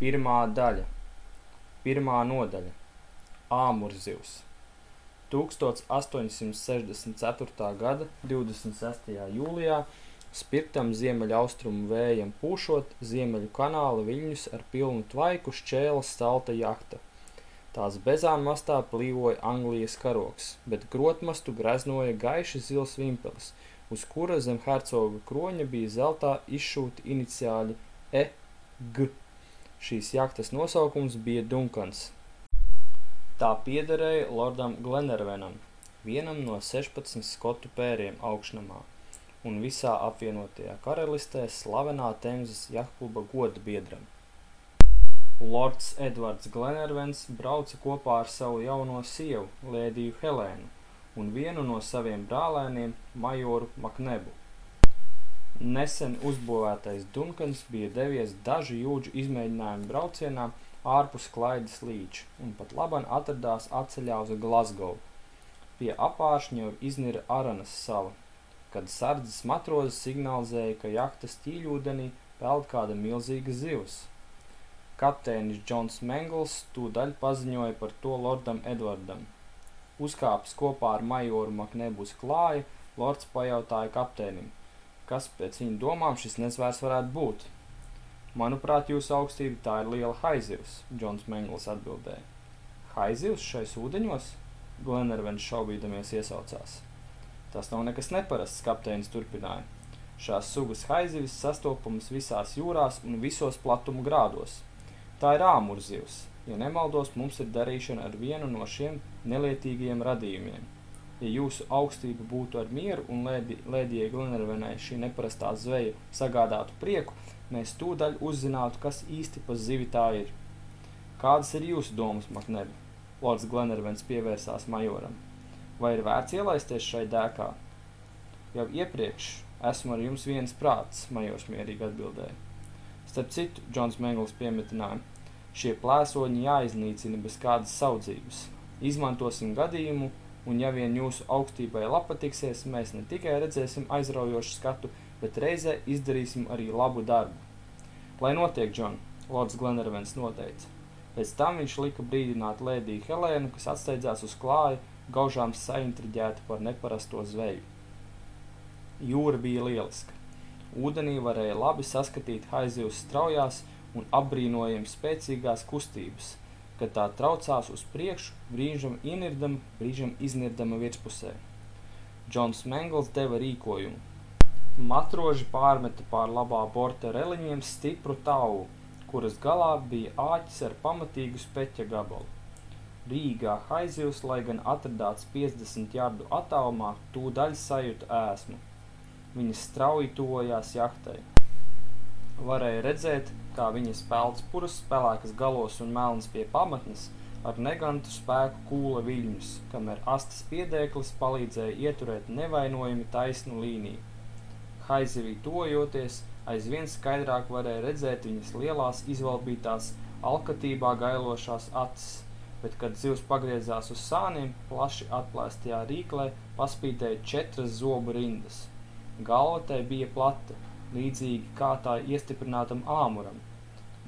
Pirmā daļa Pirmā nodaļa Āmurzivs 1864. gada 26. jūlijā spirtam ziemeļaustrumu vējam pūšot Ziemeļu kanāla viļņus ar pilnu tvaiku šķēla salta jahta. Tās bezām mastā plīvoja Anglijas karoks, bet grotmastu greznoja gaiši zils vimpelis, uz kura zem hercoga kroņa bija zeltā izšūti iniciāļi E. G. Šīs jahtas nosaukums bija Dunkans. Tā piederēja lordam Glenervenam, vienam no 16 skotu pēriem augšnamā, un visā apvienotajā karalistē slavenā Temzes jahtkluba goda biedram. Lords Edvards Glenervens brauca kopā ar savu jauno sievu, lēdiju Helēnu, un vienu no saviem brālēniem, majoru Maknebu. Nesen uzbūvētais Dunkans bija devies dažu jūdžu izmēģinājumu braucienā ārpus klaidas līča un pat laban atradās atceļā uz Glasgow. Pie apāršņa jau iznira Aranas sala, kad sardzes matrozes signalizēja, ka jahtas tīļūdenī peld kāda milzīga zivs. Kapteinis Džons Mengls tūdaļ paziņoja par to lordam Edvardam. Uzkāpis kopā ar majoru Maknebus klāja, lords pajautāja kapteinim, kas pēc viņa domām šis nesvērs varētu būt. Manuprāt, jūsu augstība tā ir liela haizivs, Džons Mengls atbildēja. Haizivs šais ūdeņos? Glenervens šaubīdamies iesaucās. Tas nav nekas neparasts, kapteinis turpināja. Šās sugas haizivis sastopamas visās jūrās un visos platumu grādos. Tā ir āmurzivs. Ja nemaldos, mums ir darīšana ar vienu no šiem nelietīgajiem radījumiem. Ja jūsu augstība būtu ar mieru un lēdi, lēdijai Glenervenai šī neparastā zveja sagādātu prieku, mēs tūdaļ uzzinātu, kas īsti pa zivi tā ir. Kādas ir jūsu domas, Maknebi? Lords Glenervens pievērsās majoram. Vai ir vērts ielaisties šai dēkā? Jau iepriekš esmu ar jums viens prāts, majors mierīgi atbildēja. Starp citu, Džons Mengls piemetināja, šie plēsoņi jāiznīcina bez kādas saudzības. Izmantosim gadījumu, un ja vien jūsu augstībai lapatiksies, mēs ne tikai redzēsim aizraujošu skatu, bet reizē izdarīsim arī labu darbu. Lai notiek, Džon, Lords Glenervens noteica. Pēc tam viņš lika brīdināt lēdiju Helēnu, kas atsteidzās uz klāju, gaužām saintriģēta par neparasto zveju. Jūra bija lieliska. Ūdenī varēja labi saskatīt haizivs straujās un apbrīnojami spēcīgās kustības, kad tā traucās uz priekšu, brīžam inirdama, brīžam iznirdama virspusē. Džons Mengls deva rīkojumu. Matroži pārmeta pār labā borta reliņiem stipru tavu, kuras galā bija āķis ar pamatīgu speķa gabalu. Rīgā haizivs, lai gan atradāts 50 jardu attālumā, tūdaļ sajūta ēsmu. Viņas strauji tuvojās jahtai. Varēja redzēt, kā viņas peltspuras, pelēkas galos un melnas pie pamatnes, ar negantu spēku kūla viļņus, kamēr astes piedēklis palīdzēja ieturēt nevainojami taisnu līniju. Haizivī tojoties, aizvien skaidrāk varēja redzēt viņas lielās izvalbītās, alkatībā gailošās acis, bet, kad zivs pagriezās uz sāniem, plaši atplēstajā rīklē paspīdēja četras zobu rindas. Galva tai bija plata, līdzīgi kā tā iestiprinātam āmuram.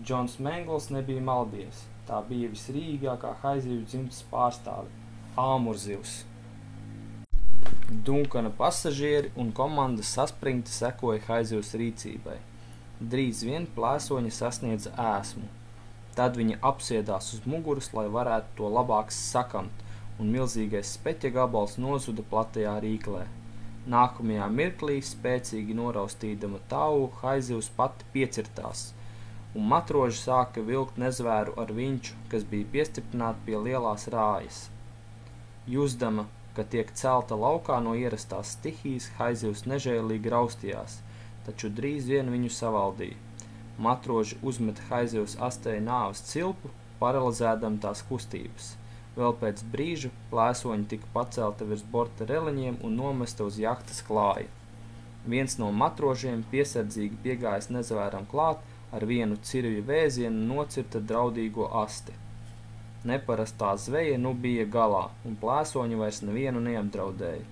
Džons Mengls nebija maldies, tā bija visrīgākā haizivju dzimtas pārstāve - āmurzivs. Dunkana pasažieri un komanda saspringti sekoja haizivs rīcībai. Drīz vien plēsoņi sasniedza ēsmu. Tad viņi apsēdās uz muguras, lai varētu to labāk sakamt, un milzīgais speķa gabals nozuda platajā rīklē. Nākamajā mirklī, spēcīgi noraustīdama tavu, haizivs pati piecirtās, un matroži sāka vilkt nezvēru ar viņš, kas bija piestiprināti pie lielās rājas. Jūzdama, ka tiek celta laukā no ierastās stihijas, haizivs nežēlīgi raustījās, taču drīz vien viņu savaldīja. Matroži uzmet haizivs astē nāves cilpu, paralizēdam tās kustības. Vēl pēc brīža plēsoņi tika pacelta virs borta reliņiem un nomesta uz jahtas klāja. Viens no matrožiem piesardzīgi piegājis nezvēram klāt, ar vienu cirvju vēzienu nocirta draudīgo asti. Neparastā zveja nu bija galā, un plēsoņi vairs nevienu neapdraudēja.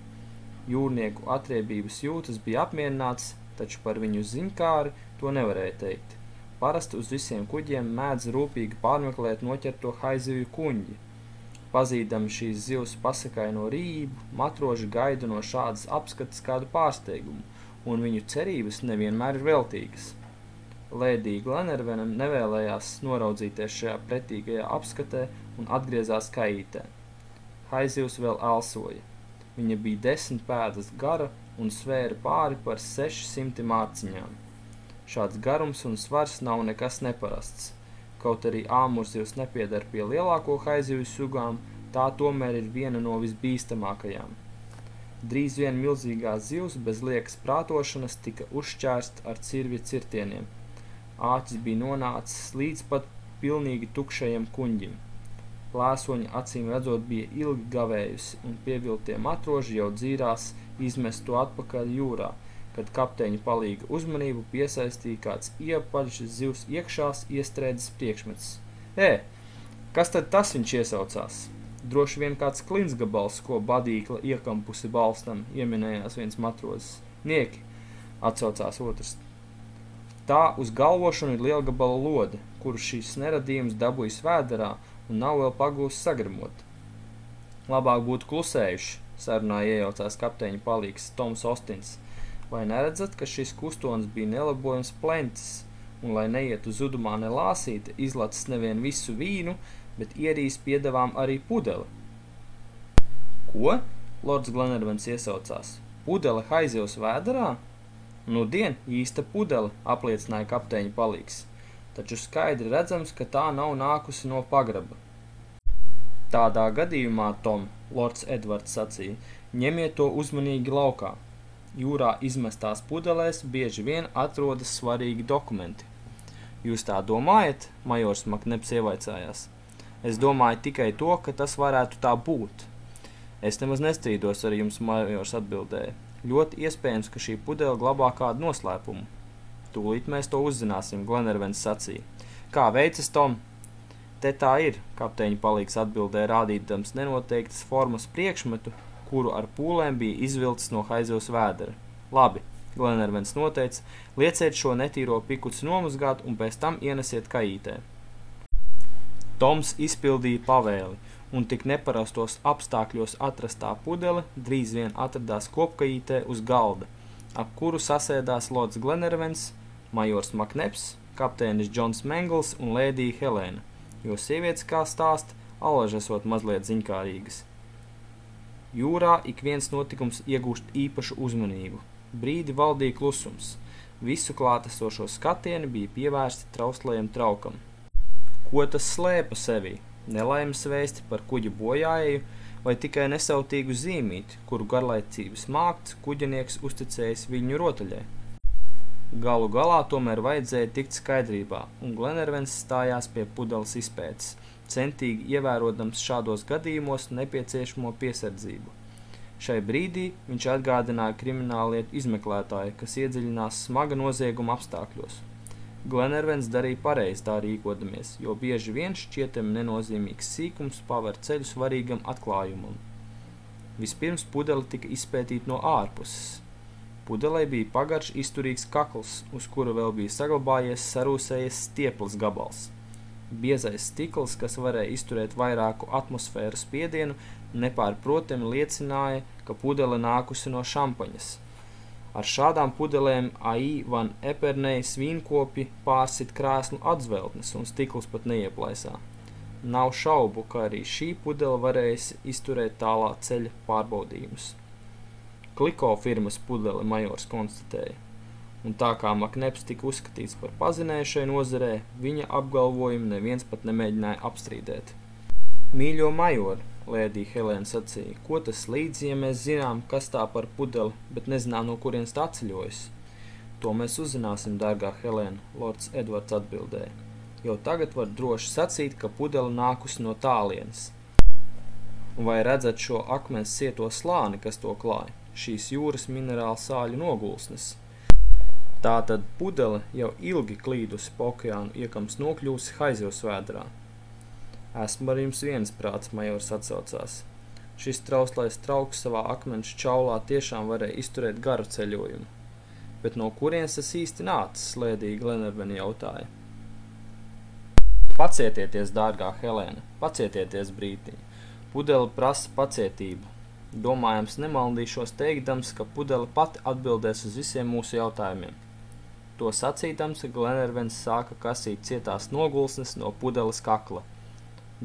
Jūrnieku atriebības jūtas bija apmierināts, taču par viņu ziņkāri to nevarēja teikt. parasti uz visiem kuģiem mēdz rūpīgi pārmeklēt noķerto haizivju kuņģi. Pazīdami šīs zivs pasakaino rību, matroži gaida no šādas apskates kādu pārsteigumu, un viņu cerības nevienmēr ir veltīgas. Lēdija Glenervena nevēlējās noraudzīties šajā pretīgajā apskatē un atgriezās kaitē. Haizivs vēl elsoja. Viņa bija desmit pēdas gara un svēra pāri par 600 mārciņām. Šāds garums un svars nav nekas neparasts. Kaut arī āmurzivs nepiedar pie lielāko haizivju sugām, tā tomēr ir viena no visbīstamākajām. Drīz vien milzīgā zivs bez liekas prātošanas tika uzšķērst ar cirvju cirtieniem. Āķis bija nonācis līdz pat pilnīgi tukšajam kuņģim. Plēsoņa acīm redzot bija ilgi gavējusi, un pieviltie matroži jau dzīrās izmest to atpakaļ jūrā, kad kapteiņa palīga uzmanību piesaistīja kāds iepaļš zivs iekšās iestrēdzis priekšmets. Ē, kas tad tas viņš iesaucās? Droši vien kāds klinsgabals, ko badīkla iekampusi balstam, ieminējās viens matrozes. Nieki, atsaucās otrs. Tā uz galvošanu ir liela gabala lode, kuru šīs neradījums dabūjis vēderā un nav vēl pagūs sagramot. Labāk būtu klusējuši, sarunā iejaucās kapteiņa palīgs Toms Ostins. Vai neredzat, ka šis kustonis bija nelabojams plencis, un, lai neietu zudumā nelāsīta, izlacis nevien visu vīnu, bet ierīs piedevām arī pudeli? Ko? Lords Glenervens iesaucās. Pudele haizivs vēderā? Nu dien, īsta pudele, apliecināja kapteiņa palīgs taču skaidri redzams, ka tā nav nākusi no pagraba. Tādā gadījumā, Tom, Lords Edvards sacīja, ņemiet to uzmanīgi laukā. Jūrā izmestās pudelēs bieži vien atrodas svarīgi dokumenti. Jūs tā domājat? Majors Makneps ievaicājās. Es domāju tikai to, ka tas varētu tā būt. Es nemaz nestrīdos ar jums, majors atbildēja. Ļoti iespējams, ka šī pudele glabā kādu noslēpumu. Tūlīt mēs to uzzināsim, Glenervens sacīja. Kā veicas, Tom? Te tā ir, kapteiņa palīgs atbildēja rādītams nenoteiktas formas priekšmetu, kuru ar pūlēm bija izvilcis no haizivs vēdera. Labi, Glenervens noteica, lieciet šo netīro pikuci nomazgāt un pēc tam ienesiet kaītē. Toms izpildīja pavēli, un tik neparastos apstākļos atrastā pudele drīz vien atradās kopkaītē uz galda, ap kuru sasēdās Lods Glenervens, majors Makneps, kapteinis Džons Mengls un lēdija Helēna, jo sievietes, kā stāst, alaži esot mazliet ziņkārīgas. Jūrā ik viens notikums iegūst īpašu uzmanību. Brīdi valdīja klusums. Visu klātesošo skatieni bija pievērsti trauslajam traukam. Ko tas slēpa sevī? Nelaimes vēsti par kuģa bojājēju vai tikai nesautīgu zīmīti, kuru garlaicības mākts kuģinieks uzticējis viņu rotaļai? Galu galā tomēr vajadzēja tikt skaidrībā, un Glenervens stājās pie pudeles izpētes, centīgi ievērotams šādos gadījumos nepieciešamo piesardzību. Šai brīdī viņš atgādināja krimināllietu izmeklētāju, kas iedziļinās smaga nozieguma apstākļos. Glenervens darīja pareizi tā rīkodamies, jo bieži vien šķietami nenozīmīgs sīkums paver ceļu svarīgam atklājumam. Vispirms pudele tika izpētīta no ārpuses, Pudelei bija pagarš izturīgs kakls, uz kura vēl bija saglabājies sarūsējies stieples gabals. Biezais stikls, kas varēja izturēt vairāku atmosfēru spiedienu, nepārprotami liecināja, ka pudele nākusi no šampaņas. Ar šādām pudelēm AI van Epernei svīnkopi pārsit krēslu atzveltnes un stikls pat neieplaisā. Nav šaubu, ka arī šī pudele varēs izturēt tālā ceļa pārbaudījumus. Kliko firmas pudele majors konstatēja, un tā kā Makneps tika uzskatīts par pazinēju šai nozarē, viņa apgalvojumu neviens pat nemēģināja apstrīdēt. Mīļo majori, Lēdija Helēna sacīja, ko tas līdz, ja mēs zinām, kas tā par pudeli, bet nezinām, no kurienes tā atceļojas? To mēs uzzināsim, dārgā Helēna, Lords Edvards atbildēja. Jau tagad var droši sacīt, ka pudele nākusi no tālienes. Vai redzat šo akmens sieto slāni, kas to klāja? šīs jūras minerālu sāļu nogulsnes. Tātad pudele jau ilgi klīdusi pa okeānu iekams nokļūsi haizivs vēdrā. Esmu ar jums viens prāts, majors atsaucās. Šis trauslais trauks savā akmens čaulā tiešām varēja izturēt garu ceļojumu. Bet no kurienes tas īsti nācis, slēdīgi Glenerveni jautāja. Pacietieties, dārgā Helēna, pacietieties brītiņu. Pudele prasa pacietību. Domājams, nemaldīšos teikdams, ka pudele pati atbildēs uz visiem mūsu jautājumiem. To sacīdams, Glenervens sāka kasīt cietās nogulsnes no pudeles kakla.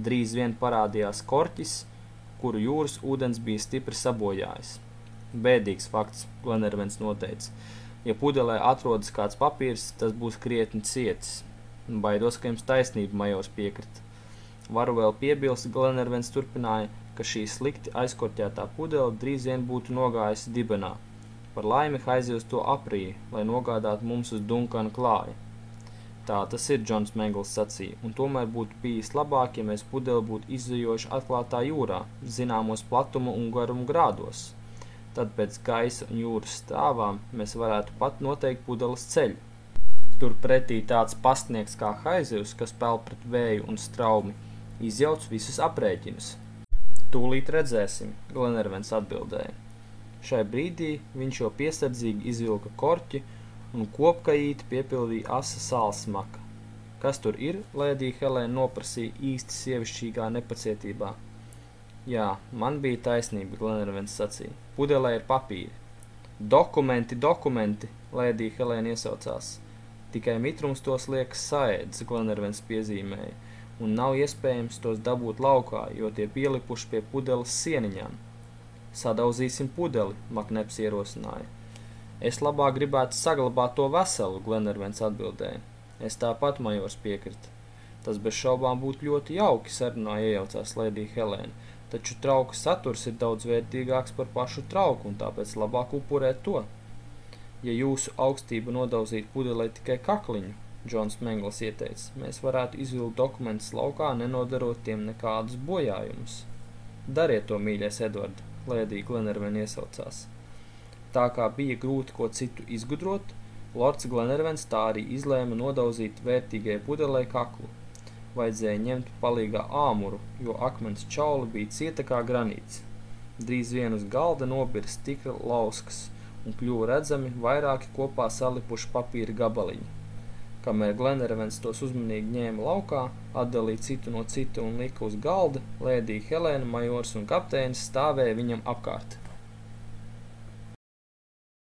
Drīz vien parādījās korķis, kuru jūras ūdens bija stipri sabojājis. Bēdīgs fakts, Glenervens noteica. Ja pudelē atrodas kāds papīrs, tas būs krietni cietis. Baidos, ka jums taisnība, majors piekrita. Varu vēl piebilst, Glenervens turpināja, ka šī slikti aizkorķētā pudele drīz vien būtu nogājusi dibenā. Par laimi Haizivs to aprīja, lai nogādātu mums uz Dunkana klāja. Tā tas ir, Džons Mengls sacīja, un tomēr būtu bijis labāk, ja mēs pudeli būtu izzajoši atklātā jūrā, zināmos platuma un garumu grādos. Tad pēc gaisa un jūras stāvām mēs varētu pat noteikt pudeles ceļu. Turpretī tāds pastnieks kā Haizivs, kas pel pret vēju un straumi, izjauc visus aprēķinus. Tūlīt redzēsim, Glenervens atbildēja. Šai brīdī viņš jau piesardzīgi izvilka korķi un kopkajīti piepildīja asa sāls smaka. Kas tur ir? Lēdija Helēna noprasīja īsti sievišķīgā nepacietībā. Jā, man bija taisnība, Glenervens sacīja. Pudelē ir papīri. Dokumenti, dokumenti, Lēdija Helēna iesaucās. Tikai mitrums tos liekas saēdz, Glenervens piezīmēja, un nav iespējams tos dabūt laukā, jo tie pielipuši pie pudeles sieniņām. Sadauzīsim pudeli, Makneps ierosināja. Es labāk gribētu saglabāt to veselu, Glenervens atbildēja. Es tāpat majors piekrita. Tas bez šaubām būtu ļoti jauki, sarunā iejaucās Lēdija Helēna, taču trauka saturs ir daudz vērtīgāks par pašu trauku, un tāpēc labāk upurēt to. Ja jūsu augstība nodauzītu pudelē tikai kakliņu, Džons Mengls ieteica, mēs varētu izvilkt dokumentus laukā, nenodarot tiem nekādus bojājumus. Dariet to, mīļais Edvard, Lēdija Glenervena iesaucās. Tā kā bija grūti ko citu izgudrot, Lords Glenervens tā arī izlēma nodauzīt vērtīgai pudelē kaklu. Vajadzēja ņemt palīgā āmuru, jo akmens čauli bija cieta kā granīts. Drīz vien uz galda nobira stikla lauskas un kļuva redzami vairāki kopā salipuši papīra gabaliņi. Kamēr Glenervens tos uzmanīgi ņēma laukā, atdalīja citu no cita un lika uz galda, lēdija Helēna, majors un kapteinis stāvēja viņam apkārt.